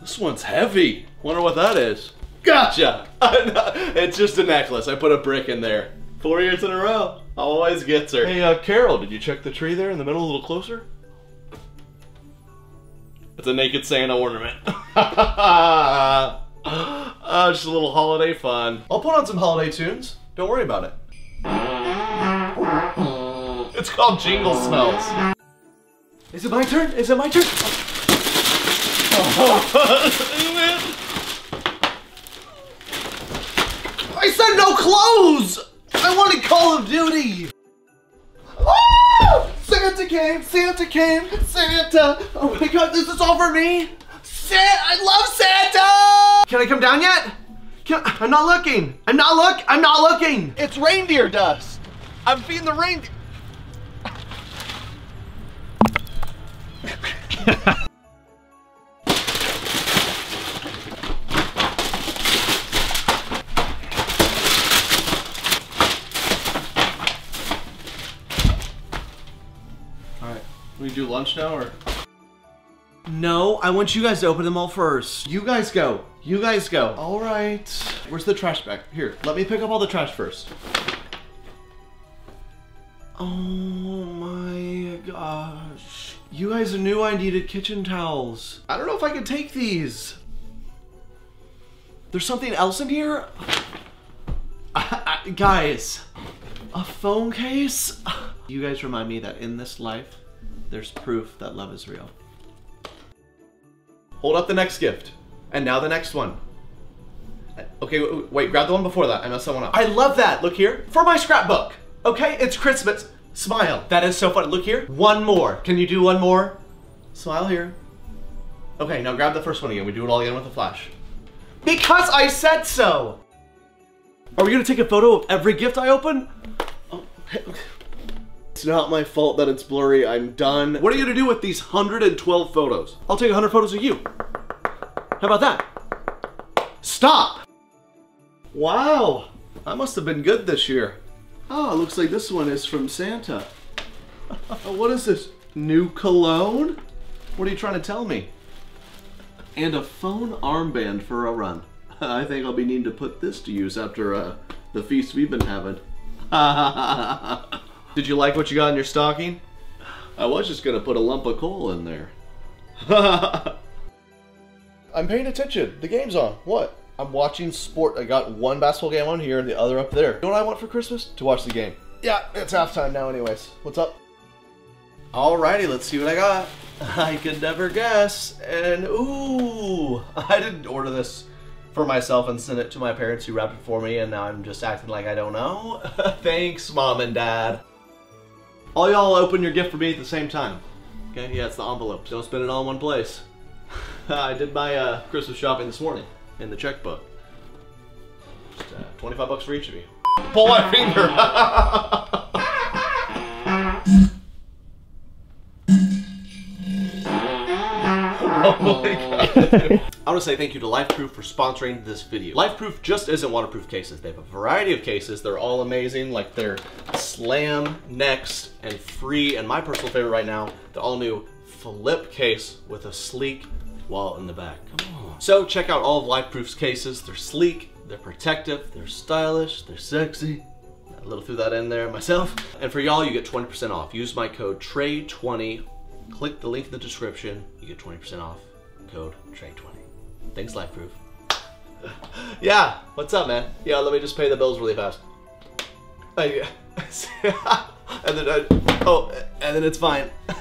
This one's heavy. Wonder what that is. Gotcha! it's just a necklace. I put a brick in there. Four years in a row. Always gets her. Hey, uh, Carol, did you check the tree there in the middle a little closer? It's a naked Santa ornament. uh, just a little holiday fun. I'll put on some holiday tunes. Don't worry about it. It's called Jingle Smells. Is it my turn? Is it my turn? I said no clothes! I wanted Call of Duty! Oh! Santa came! Santa came! Santa! Oh my god, this is all for me! Santa! I love Santa! Can I come down yet? I, I'm not looking! I'm not look! I'm not looking! It's reindeer dust! I'm feeding the reindeer. Alright, we do lunch now or? No, I want you guys to open them all first. You guys go. You guys go. Alright. Where's the trash bag? Here, let me pick up all the trash first. Oh my. You guys knew I needed kitchen towels. I don't know if I can take these. There's something else in here? guys, a phone case? You guys remind me that in this life, there's proof that love is real. Hold up the next gift. And now the next one. Okay, wait, grab the one before that. I messed that one up. I love that. Look here. For my scrapbook. Okay, it's Christmas. Smile. That is so funny. Look here. One more. Can you do one more? Smile here. Okay, now grab the first one again. We do it all again with a flash. Because I said so! Are we gonna take a photo of every gift I open? Oh, It's not my fault that it's blurry. I'm done. What are you gonna do with these 112 photos? I'll take 100 photos of you. How about that? Stop! Wow, I must have been good this year. Oh, it looks like this one is from Santa. what is this? New cologne? What are you trying to tell me? And a phone armband for a run. I think I'll be needing to put this to use after uh, the feast we've been having. Did you like what you got in your stocking? I was just gonna put a lump of coal in there. I'm paying attention. The game's on. What? I'm watching sport. I got one basketball game on here and the other up there. You know what I want for Christmas? To watch the game. Yeah, it's halftime now anyways. What's up? Alrighty, let's see what I got. I could never guess. And ooh, I didn't order this for myself and send it to my parents who wrapped it for me and now I'm just acting like I don't know. Thanks, mom and dad. All y'all open your gift for me at the same time. Okay, yeah, it's the envelope. Don't spend it all in one place. I did my uh, Christmas shopping this morning in the checkbook. Just, uh, 25 bucks for each of you. Pull my finger! oh my god. I want to say thank you to LifeProof for sponsoring this video. LifeProof just isn't waterproof cases. They have a variety of cases. They're all amazing. Like their Slam, Next, and Free, and my personal favorite right now, the all new Flip case with a sleek wallet in the back. Come on. So check out all of LifeProof's cases. They're sleek, they're protective, they're stylish, they're sexy. A little threw that in there myself. And for y'all, you get 20% off. Use my code TREY20. Click the link in the description. You get 20% off. Code TREY20. Thanks, LifeProof. yeah, what's up, man? Yeah, let me just pay the bills really fast. Uh, and then, I, oh, and then it's fine.